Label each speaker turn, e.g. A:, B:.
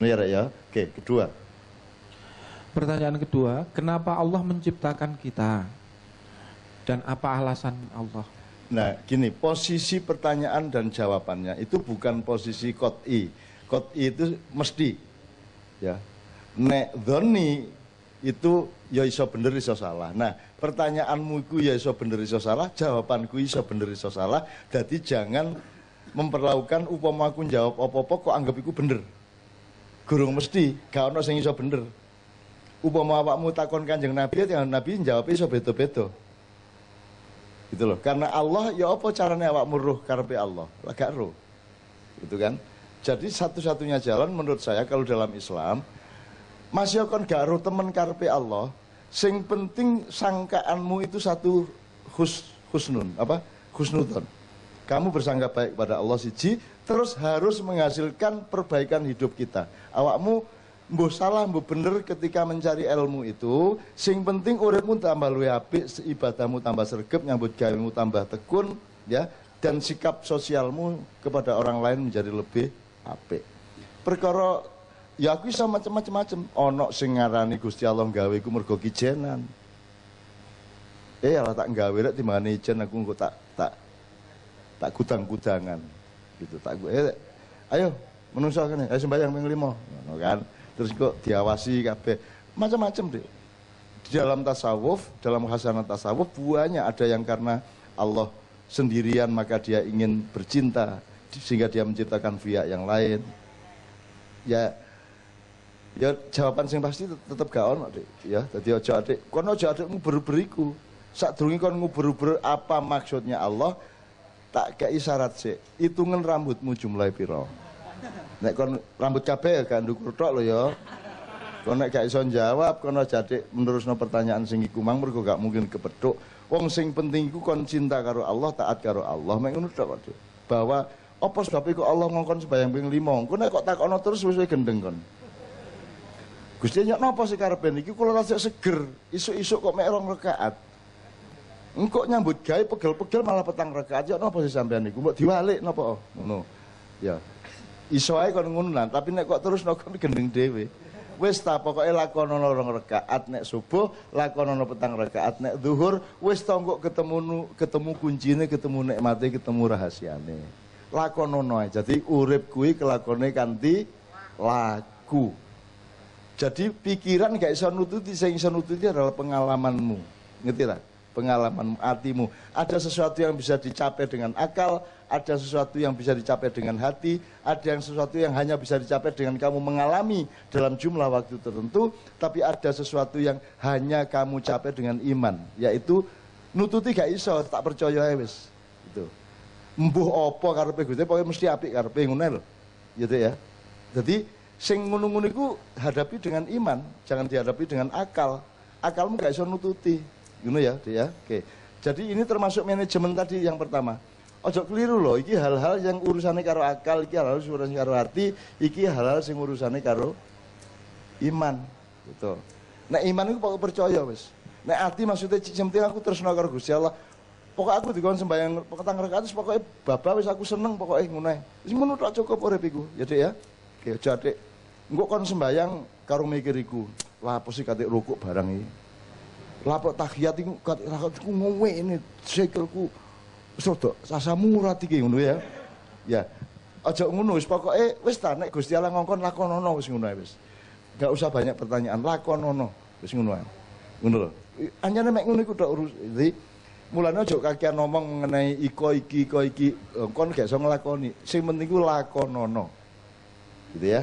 A: Ya, ya. Oke, kedua.
B: Pertanyaan kedua, kenapa Allah menciptakan kita? Dan apa alasan Allah?
A: Nah, gini, posisi pertanyaan dan jawabannya itu bukan posisi kot i. Kot i itu mesti, ya. Nek dhoni itu ya iso bener iso salah. Nah, pertanyaanmu itu ya iso bener iso salah, jawabanku iso bener iso salah. Jadi jangan memperlakukan upama aku jawab apa-apa kok anggap iku bener. Gurung mesti, gak ono sing iso bener. Upama awakmu takon Kanjeng Nabi, ya Nabi jawab iso beda-beda. Gitu loh. Karena Allah ya apa caranya awakmu roh karepe Allah? Lah gak roh. Gitu kan? Jadi satu-satunya jalan menurut saya kalau dalam Islam masih kon gak roh temen karepe Allah, sing penting sangkaanmu itu satu hus, husnun, apa? Husnudon. Kamu bersangka baik pada Allah siji, terus harus menghasilkan perbaikan hidup kita. Awakmu mbuh salah mbuh bener ketika mencari ilmu itu. Sing penting uripmu tambah luwih apik ibadahmu tambah sergap nyambut gawemu tambah tekun ya. Dan sikap sosialmu kepada orang lain menjadi lebih apik. Perkara ya aku bisa macam-macam ono sing ngarani Gusti Allah gawe iku mergo kijenan. Eh lah tak gawe rek timbangane ijen aku engko tak tak tak gudang-gudangan gitu tak eh, ayo menungso kene. Ayo sembahyang ping 5 ngono kan? Terus kok diawasi kabeh. Macam-macam deh di dalam tasawuf dalam khasanat tasawuf buahnya ada yang karena Allah sendirian maka dia ingin bercinta sehingga dia menciptakan pihak yang lain. Ya ya jawaban sing pasti tetap gak ono dek ya jadi ojo adik kono ojo adik nguber-beriku saat kon nguber-uber apa maksudnya Allah tak kayak isyarat sih hitungan rambutmu jumlah piro Nek kon rambut kabeh gak ndukur tok lho ya. Kon nek gak iso jawab kono jadi menerusno pertanyaan sing iku mang mergo gak mungkin kepethuk. Wong sing penting iku kon cinta karo Allah, taat karo Allah. Mek ngono tok kok. Bahwa apa sebab iku Allah ngongkon sembayang ping 5. Kok nek kok takono terus wis gendeng kon. Gusti nyok napa sih karepe niki kula rasa seger. Isuk-isuk kok mek rong rakaat. Engkok nyambut gawe pegel-pegel malah petang rakaat. Ya napa sih sampean niku? Mbok diwalik napa? Ngono. Ya iso ae kon ngono tapi nek kok terus kon gendeng dhewe wis ta pokoke lakonono rong rakaat nek subuh lakonono petang rakaat nek zuhur wis ta kok ketemu ketemu kuncine ketemu nikmate ketemu rahasiane lakonono ae jadi urip kuwi kelakone kanthi laku jadi pikiran gak iso nututi sing iso nututi adalah pengalamanmu ngerti tak pengalaman hatimu. Ada sesuatu yang bisa dicapai dengan akal, ada sesuatu yang bisa dicapai dengan hati, ada yang sesuatu yang hanya bisa dicapai dengan kamu mengalami dalam jumlah waktu tertentu, tapi ada sesuatu yang hanya kamu capai dengan iman, yaitu nututi gak iso, tak percaya ya wis. Itu. Mbuh apa karepe Gusti, pokoke mesti apik karepe ngono lho. Gitu ya. Jadi sing ngono-ngono hadapi dengan iman, jangan dihadapi dengan akal. Akalmu gak iso nututi. Gini ya, ya. Oke. Jadi ini termasuk manajemen tadi yang pertama. Ojo keliru loh, iki hal-hal yang urusannya karo akal, iki hal-hal urusannya karo hati, iki hal-hal yang urusannya karo iman. Gitu. Nah iman itu pokok percaya wes. Nah hati maksudnya penting aku terus karo Gusti Allah. Pokok aku dikon sembahyang petang rakaat pokoknya baba wis aku seneng pokoknya ngono Wis ngono tok cukup urip iku, ya ya. Oke, aja Dek. Engko kon sembahyang karo mikir iku. Lah apa sih katik rukuk barang iki? Lapor ngowe ini sikilku wis rada sasa murat iki ngono ya. Ya. Aja ngono wis pokoke wis ta nek Gusti Allah ngongkon lakonono wis ngono wis. Enggak usah banyak pertanyaan lakonono wis ngono ae. Ngono lho. Anyane mek ngono iku tok urus. Mulane aja kakean ngomong mengenai iko iki iko iki kon gak iso nglakoni. Sing penting ku lakonono. Gitu ya.